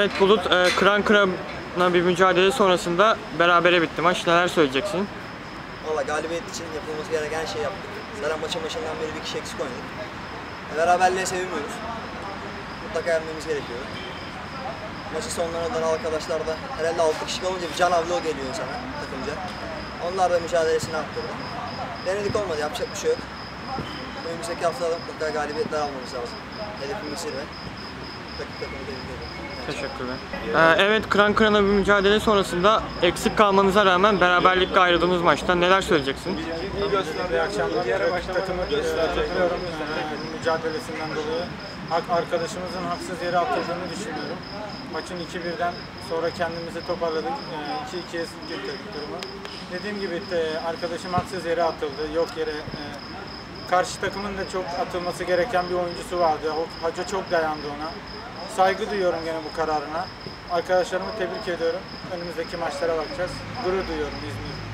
Evet Bulut, e, kıran kırana bir mücadele sonrasında berabere bitti maç. Neler söyleyeceksin? Valla galibiyet için yapılması gereken şeyi yaptık. Zaten maçın başından beri bir kişi eksik oynadık. E, Beraberliğe sevinmiyoruz. Mutlaka yenmemiz gerekiyor. Maçın sonlarına da arkadaşlar da herhalde 6 kişi kalınca bir can avlığı geliyor insana takımca. Onlar da mücadelesini arttırdı. Denedik olmadı, yapacak bir şey yok. Önümüzdeki haftada mutlaka galibiyetler almamız lazım. Hedefimiz zirve. Takımı. Teşekkürler. E, evet, kıran kırana bir mücadele sonrasında eksik kalmanıza rağmen beraberlikle ayrıldığınız maçta neler söyleyeceksin? İyi akşamlar. Rakip takımı e, kutluyorum e, mücadelesinden dolayı. Arkadaşımızın haksız yere atıldığını düşünüyorum. Maçın 2-1'den sonra kendimizi toparladık. E, 2-2'ye getirdik durumu. Dediğim gibi e, arkadaşım haksız yere atıldı. Yok yere e, karşı takımın da çok atılması gereken bir oyuncusu vardı. Hoca çok dayandı ona. Saygı duyuyorum gene bu kararına. Arkadaşlarımı tebrik ediyorum. Önümüzdeki maçlara bakacağız. Gurur duyuyorum İzmir